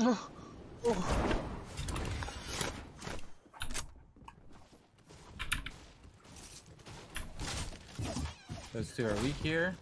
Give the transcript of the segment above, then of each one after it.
Those two are weak here.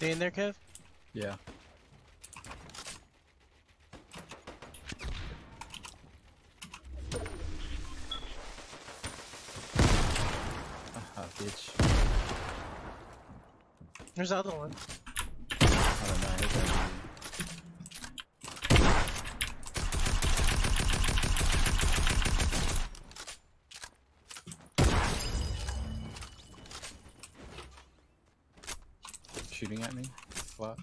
Stay in there, Kev. Yeah. Ah, bitch. There's the other one. I don't know. it's like- Shooting at me? Fuck.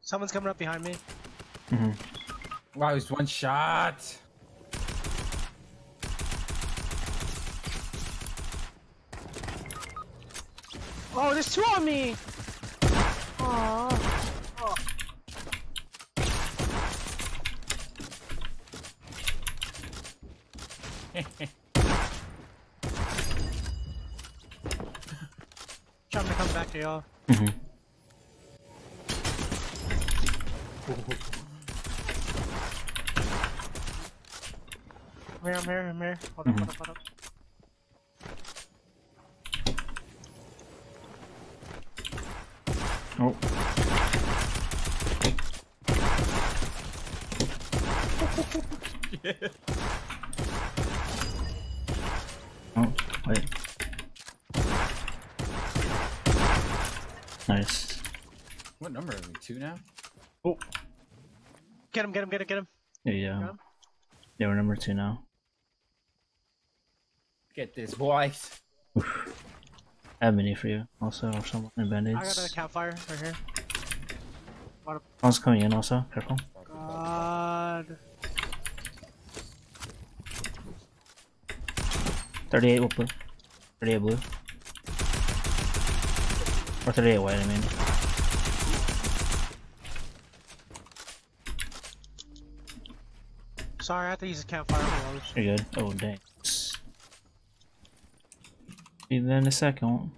Someone's coming up behind me. Mm-hmm. Wow, he's one shot. Oh, there's two on me. Aww. Oh. Trying to come back to y'all. Mm-hmm. I'm here, I'm here, I'm here. Hold up, Mhm. hold up, hold up. Oh. Oh, wait. Nice. What number are we? Two now? Oh. Get him, get him, get him, get him. Yeah, yeah. Yeah. Yeah, we're number two now. Get this, boys. I have mini for you, also, or someone in band I got aids. a campfire right here. One's coming in, also. Careful. God. 38 with blue. 38 blue. Or 38 white, I mean. Sorry, I have to use a campfire. on those. You're good. Oh, dang. Be there in a second.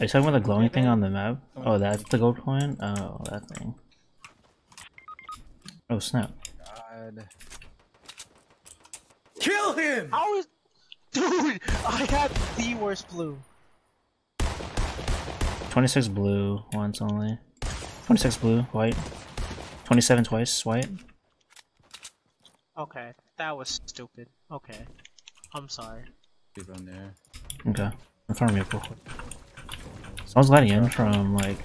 Are you talking about the glowing thing on the map? Oh, that's the gold coin? Oh, that thing. Oh, snap. God. Kill him! How is. Dude! I got the worst blue. 26 blue once only. 26 blue, white. 27 twice, white. Okay, that was stupid. Okay. I'm sorry. People in there. Okay. In front of me, real quick. Someone's letting in from, like...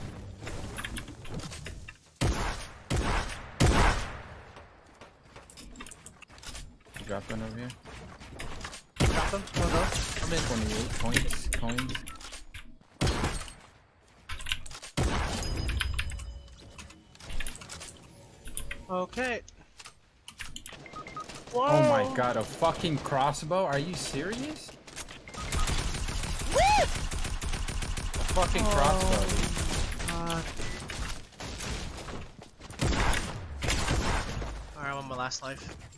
Drop one over here. Drop them. One of those. I'm in 28 points. Coins. Okay. Oh my god, a fucking crossbow? Are you serious? A fucking oh crossbow. Alright, I'm on my last life.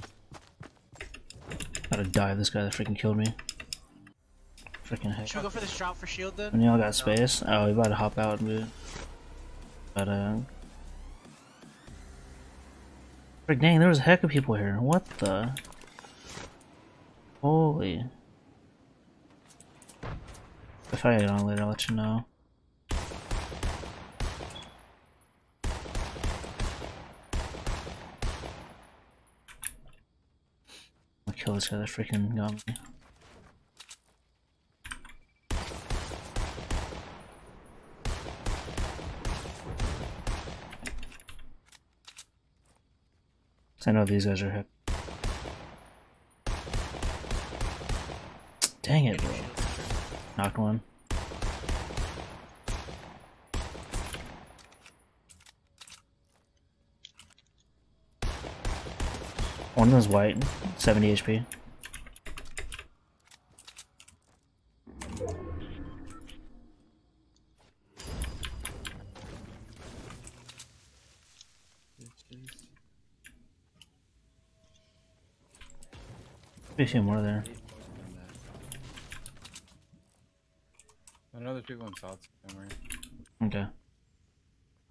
Gotta die of this guy that freaking killed me. Freaking heck. Should we go for this drop for shield then? And y'all got space? Oh, we about to hop out, dude. But, uh... Frick, dang, there was a heck of people here. What the? Holy. If I get on later, I'll let you know. Kill this guy that freaking um, got me. I know these guys are heck. Dang it, bro. Knocked one. One of them's white, 70 HP. A few more there. I know there's people in South somewhere. Okay,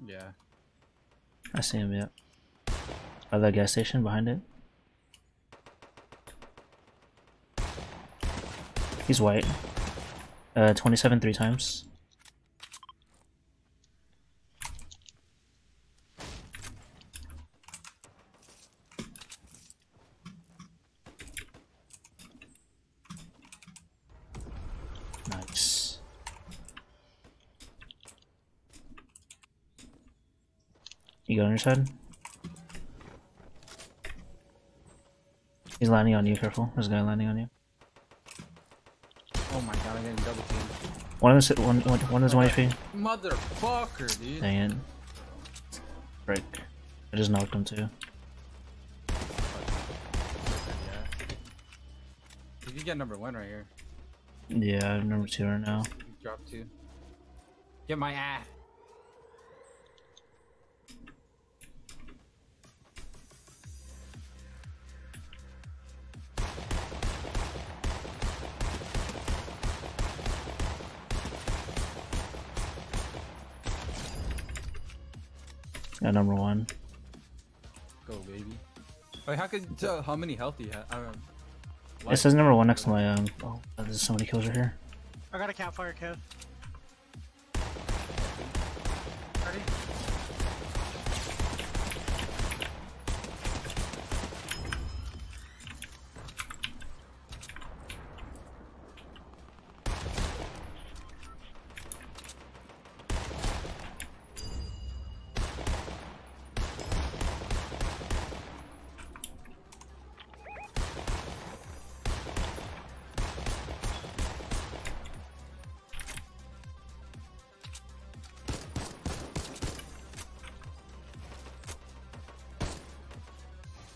Yeah. I see him, yeah. By the gas station behind it. He's white. Uh, 27 three times. Nice. You got on your side? He's landing on you, careful. There's a guy landing on you. Oh my god, I'm getting double teamed. One of them, one, one, one is one HP. Motherfucker, dude. Dang it. Break. I just knocked him too. Yeah. You can get number one right here. Yeah, I'm number two right now. You drop two. Get my ass. Got number one. Go, baby. Wait, how could you tell how many health you have? I don't know. It says number one next to my um. Oh, there's so many kills right here. I got a campfire, Kev.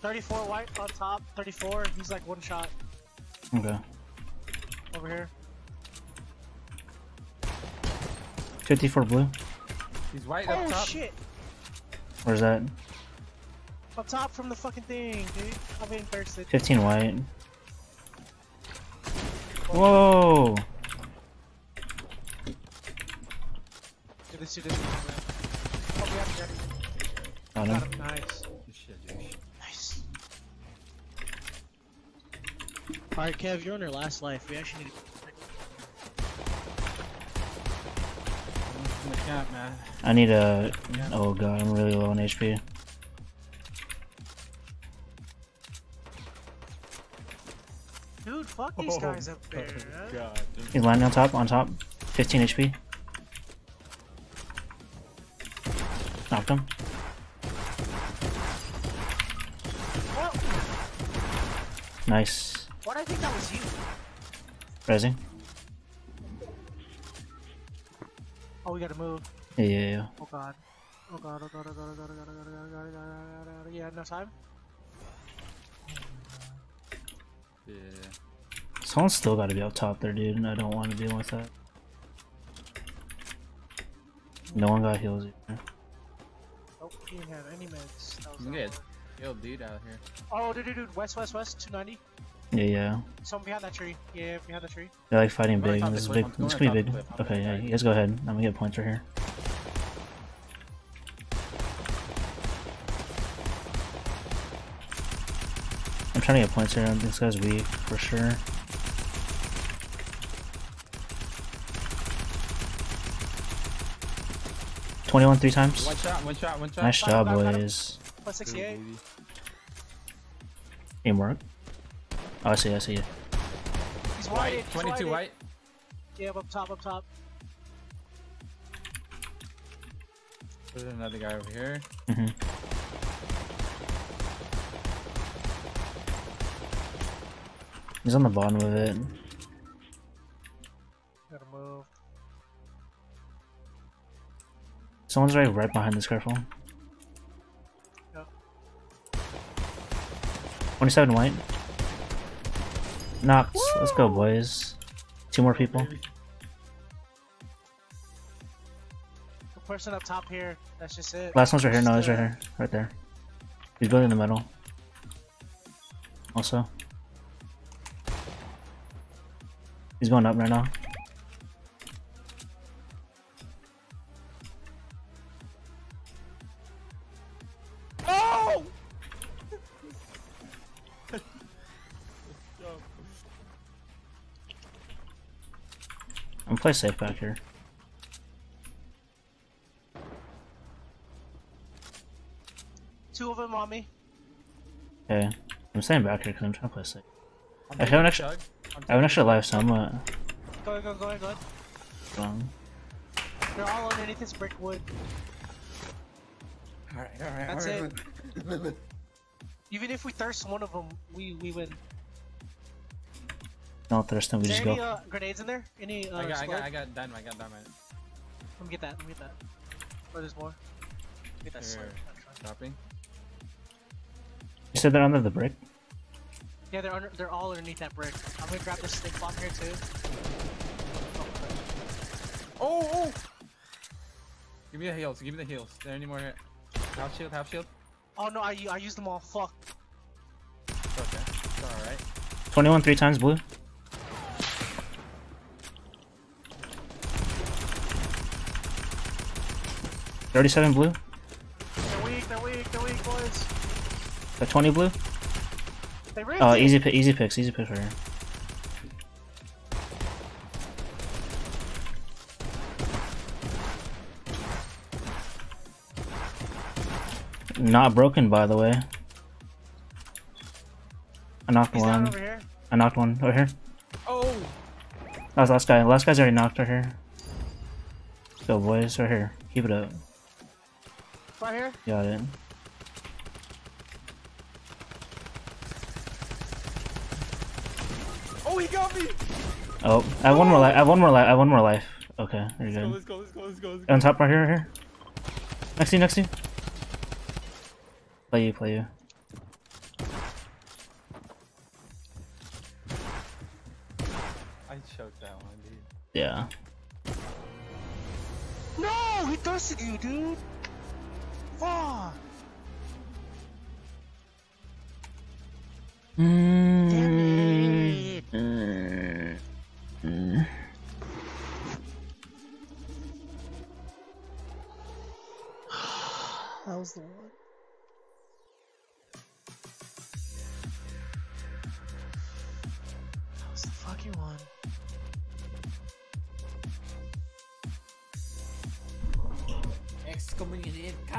34 white on top, 34, he's like one shot. Okay. Over here. 54 blue. He's white oh, up top. Oh shit! Where's that? Up top from the fucking thing, dude. I'm being thirsty. 15 white. Whoa! Dude, this Oh, yeah, Nice. Good shit, dude. Alright, Kev, you're on your last life. We actually need to. I'm in the camp, man. I need a. Oh god, I'm really low on HP. Dude, fuck these oh, guys up oh, there. God, dude. He's landing on top, on top. 15 HP. Knocked him. Well, Nice. Why do I think that was you? Resing. Oh, we gotta move. Yeah, yeah, yeah. Oh god. Oh god, oh god, oh god, oh god, oh god, oh god, oh god, oh god, oh god, oh god, oh god. Yeah, enough time? Yeah. Someone's still gotta be up top there, dude, and I don't want to deal with that. No one got heals either. Oh, he didn't have any meds. That was You not get one. killed, dude, out here. Oh, dude, dude, dude. West, west, west. 290. Yeah, yeah. Someone behind that tree. Yeah, behind that tree. They're like fighting big. This is big. This on could be big. the cliff, I'm Okay, yeah. You guys go ahead. I'm gonna get points right here. I'm trying to get points here. This guy's weak for sure. Twenty-one three times. One shot, one shot, one shot. Nice job, got him, got him. boys. 68. baby. Teamwork. Oh, I see. I see. you. He's White, white. 22 white. Yeah, up top, up top. There's another guy over here. Mm -hmm. He's on the bottom of it. Gotta move. Someone's right right behind this careful. Yep. 27 white. Knocked. Let's go, boys. Two more people. The person up top here. That's just it. Last one's right here. No, he's right here. Right there. He's going in the middle. Also. He's going up right now. Play safe back here. Two of them on me. Okay. I'm staying back here because I'm trying to play safe. I'm I have taking an a extra- chug. I'm I have an taking extra life, so I'm uh, Go ahead, go, go ahead, go ahead. strong. They're all underneath this brick wood. Alright, alright, That's alright. Even if we thirst one of them, we we win. No thirsting, we Is just there any go. uh, grenades in there? Any uh, I got, I got, I got dynamite, I got dynamite. Let me get that. Let me get that. Or there's more. Get that Here. slurp. That's right. Dropping. You said they're under the brick? Yeah, they're under, they're all underneath that brick. I'm gonna grab this stink bomb here too. Oh, Oh, oh! Give me the heals, give me the heals. Is there any more here? Half shield, half shield? oh no, I I used them all. Fuck. It's okay. It's alright. 21 three times blue. Thirty-seven blue. They're weak. They're weak. They're weak, boys. The twenty blue. They uh, ripped Oh, easy, easy picks, easy picks right here. Not broken, by the way. I knocked He's one. I knocked one over here. Oh! That was the last guy. Last guy's already knocked right here. Let's go, boys. Right here. Keep it up. Right here. Got it. Oh, he got me! Oh, I have one more life. I have one more life. I have one more life. Okay, you're go, good. let's go, let's go, let's go, let's go. On top right here, right here. Next to you, next to you. Play you, play you. I choked that one, dude. Yeah. No, he thirsted you, dude. Damn it. That was the one. That was the fucking one.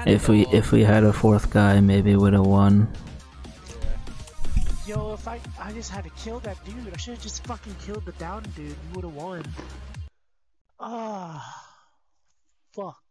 If we if we had a fourth guy, maybe we'd have won. Yo, if I I just had to kill that dude, I should have just fucking killed the down dude. We would have won. Ah, fuck.